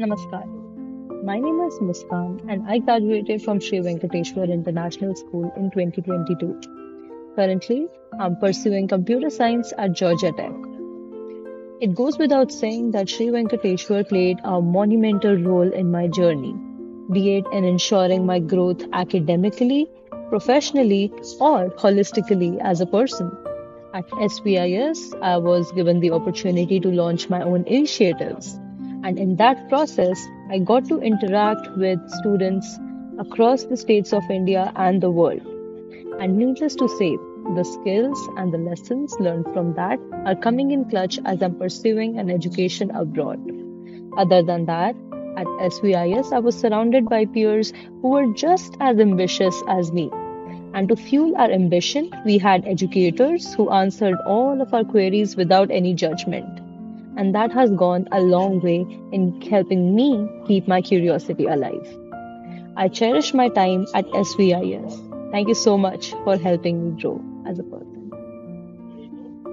Namaskar. My name is Muskan and I graduated from Sri Venkateshwar International School in 2022. Currently, I'm pursuing computer science at Georgia Tech. It goes without saying that Sri Venkateshwar played a monumental role in my journey, be it in ensuring my growth academically, professionally, or holistically as a person. At SVIS, I was given the opportunity to launch my own initiatives. And in that process, I got to interact with students across the states of India and the world. And needless to say, the skills and the lessons learned from that are coming in clutch as I'm pursuing an education abroad. Other than that, at SVIS, I was surrounded by peers who were just as ambitious as me and to fuel our ambition, we had educators who answered all of our queries without any judgment. And that has gone a long way in helping me keep my curiosity alive. I cherish my time at SVIS. Thank you so much for helping me grow as a person.